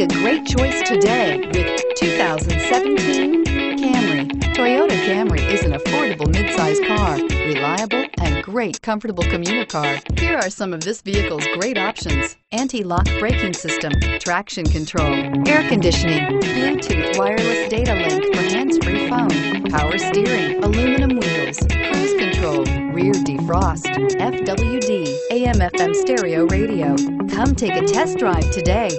Make a great choice today with 2017 Camry. Toyota Camry is an affordable midsize car, reliable and great comfortable commuter car. Here are some of this vehicle's great options. Anti-lock braking system, traction control, air conditioning, Bluetooth wireless data link for hands-free phone, power steering, aluminum wheels, cruise control, rear defrost, FWD, AM FM stereo radio. Come take a test drive today.